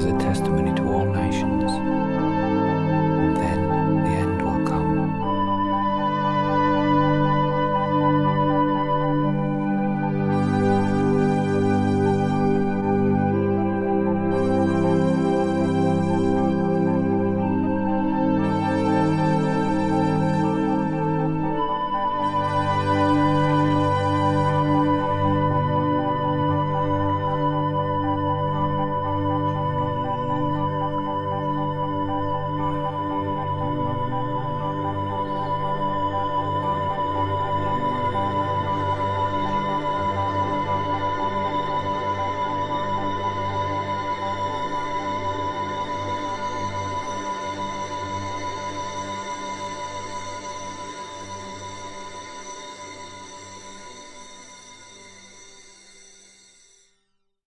as a testimony to all nations.